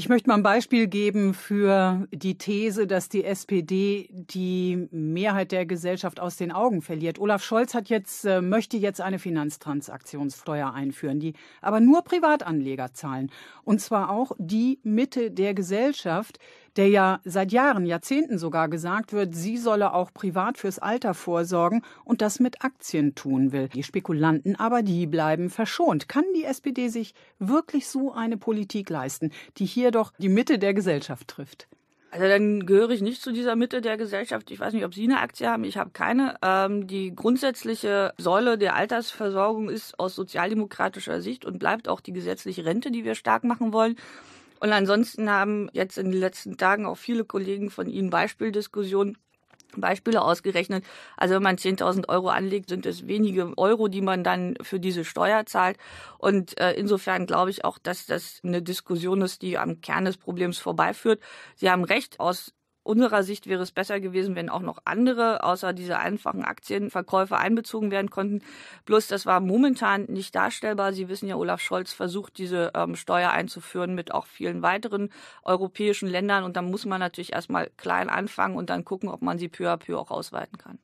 Ich möchte mal ein Beispiel geben für die These, dass die SPD die Mehrheit der Gesellschaft aus den Augen verliert. Olaf Scholz hat jetzt, äh, möchte jetzt eine Finanztransaktionssteuer einführen, die aber nur Privatanleger zahlen. Und zwar auch die Mitte der Gesellschaft, der ja seit Jahren, Jahrzehnten sogar gesagt wird, sie solle auch privat fürs Alter vorsorgen und das mit Aktien tun will. Die Spekulanten aber, die bleiben verschont. Kann die SPD sich wirklich so eine Politik leisten, die hier doch die Mitte der Gesellschaft trifft? Also dann gehöre ich nicht zu dieser Mitte der Gesellschaft. Ich weiß nicht, ob Sie eine Aktie haben. Ich habe keine. Ähm, die grundsätzliche Säule der Altersversorgung ist aus sozialdemokratischer Sicht und bleibt auch die gesetzliche Rente, die wir stark machen wollen. Und ansonsten haben jetzt in den letzten Tagen auch viele Kollegen von Ihnen Beispieldiskussionen Beispiele ausgerechnet. Also wenn man 10.000 Euro anlegt, sind es wenige Euro, die man dann für diese Steuer zahlt. Und äh, insofern glaube ich auch, dass das eine Diskussion ist, die am Kern des Problems vorbeiführt. Sie haben recht, aus unserer Sicht wäre es besser gewesen, wenn auch noch andere außer diese einfachen Aktienverkäufe einbezogen werden konnten. Bloß das war momentan nicht darstellbar. Sie wissen ja, Olaf Scholz versucht, diese ähm, Steuer einzuführen mit auch vielen weiteren europäischen Ländern. Und da muss man natürlich erstmal klein anfangen und dann gucken, ob man sie peu à peu auch ausweiten kann.